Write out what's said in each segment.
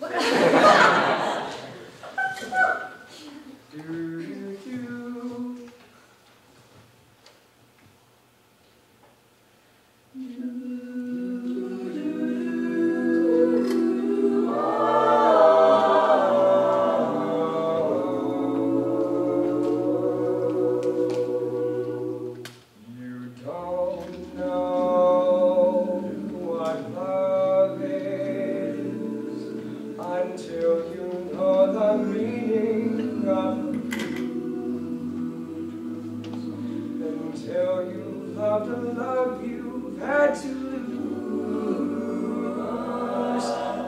Look loved a love you've had to lose.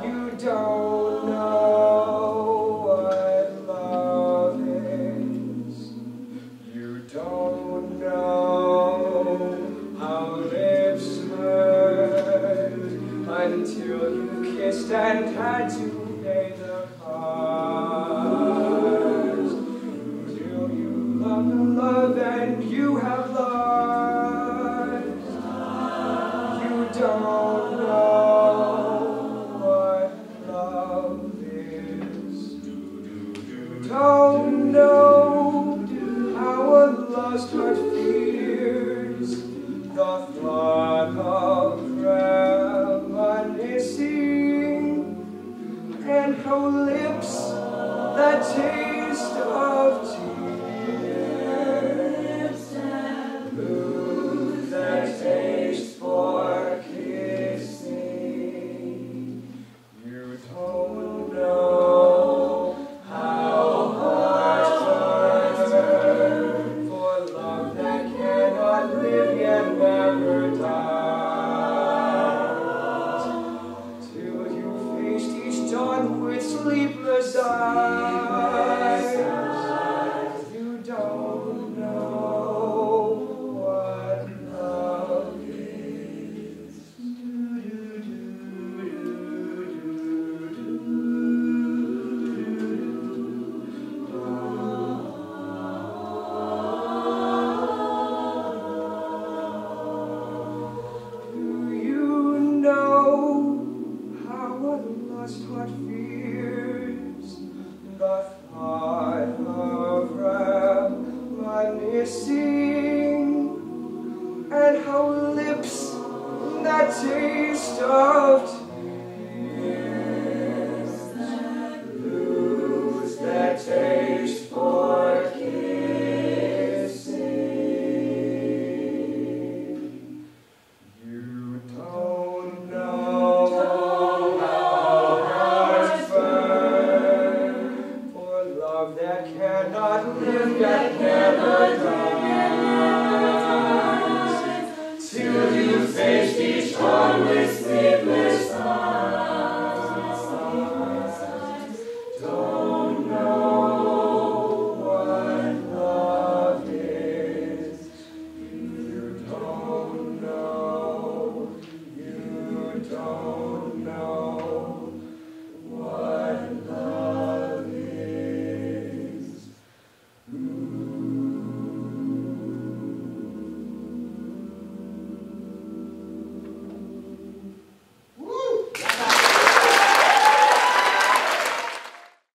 You don't know what love is. You don't know how lips hurt until you kissed and had to pay the cost. Do you love the love and you have lost? That heart fears the thought of reminiscing and how lips that taste of love that cannot live yet never dies. Till you face